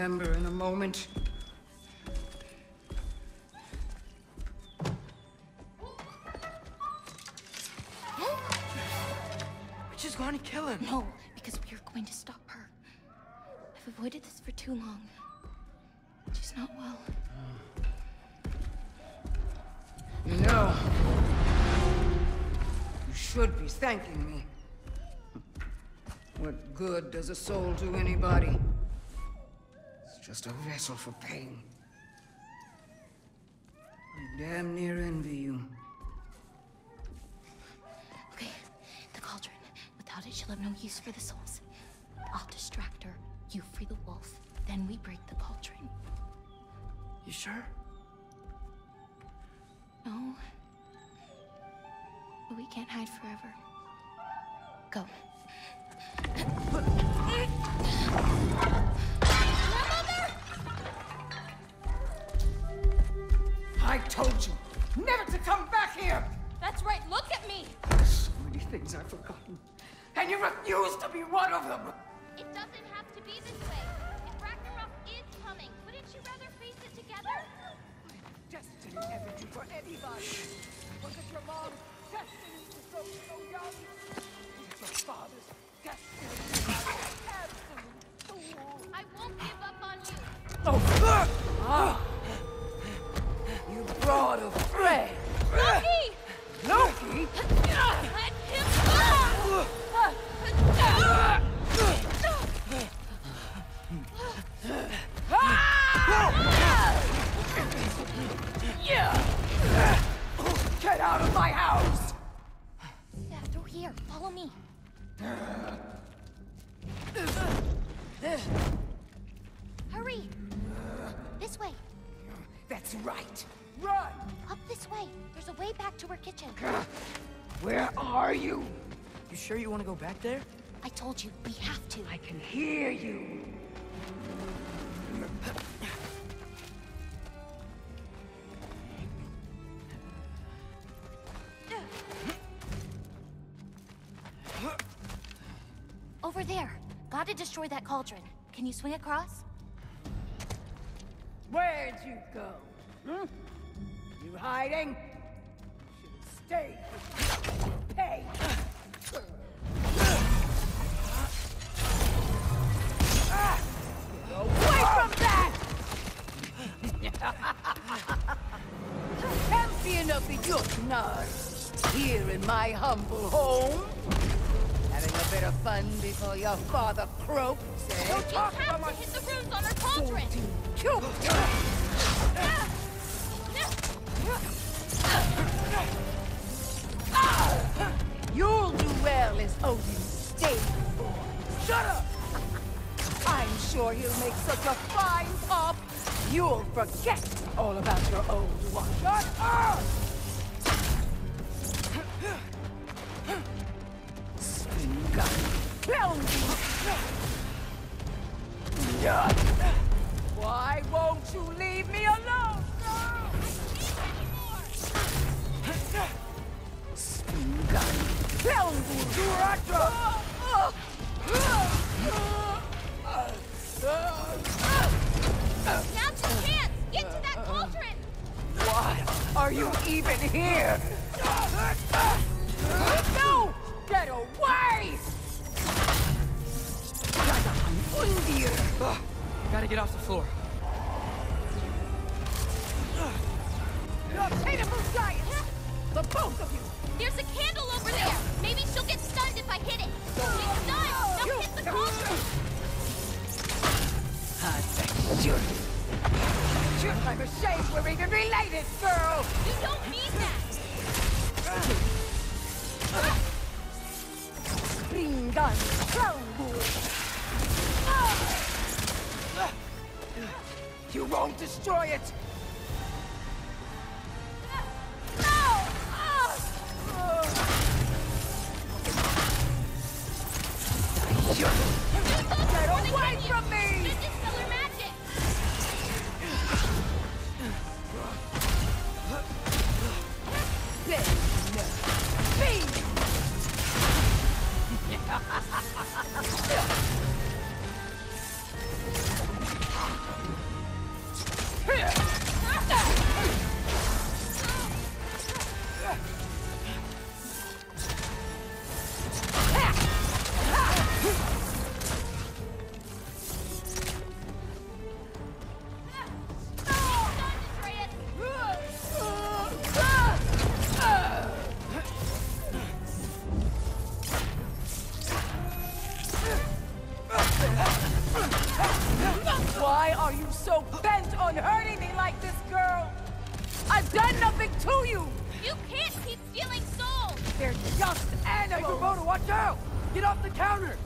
remember in a moment. We're just going to kill him. No, because we are going to stop her. I've avoided this for too long. She's not well. You know, you should be thanking me. What good does a soul do anybody? Just a vessel for pain. I damn near envy you. Okay, the cauldron. Without it, she'll have no use for the souls. I'll distract her. You free the wolf. Then we break the cauldron. You sure? No. But we can't hide forever. Go. I told you never to come back here! That's right, look at me! So many things I've forgotten. And you refuse to be one of them! It doesn't have to be this way. If Ragnarok is coming, wouldn't you rather face it together? Destiny never did for anybody. Was it your mom's destiny to grow so young? Was it your father's destiny to absolute fool? I won't give up on you. Oh, ah! You brought a friend. Loki! Loki? Let him go! Get out of my house! Yeah, through here. Follow me. Hurry! This way. That's right. Run! Up this way. There's a way back to her kitchen. Where are you? You sure you want to go back there? I told you, we have to. I can hear you. Over there. Gotta destroy that cauldron. Can you swing across? Where'd you go? Hmm? You hiding? Should stayed. Pay. Get away from that! Champion of the Jotnar, here in my humble home. Having a bit of fun before your father croaks, eh? You have to hit the runes on our cauldron! You'll do well as Odin's stable boy. Shut up! I'm sure he'll make such a fine pop, you'll forget all about your old one. Shut up! Spin gun. Why Now's your chance! Get to that cauldron! Why are you even here? No! Get away! Gotta get off the floor. I'm we're even related, girl! You don't mean that! Ringan Clownwood! You won't destroy it! No! Get away from me! Are you so bent on hurting me like this, girl? I've done nothing to you! You can't keep stealing souls! They're just Hey, animals! Angrboda, watch out! Get off the counter!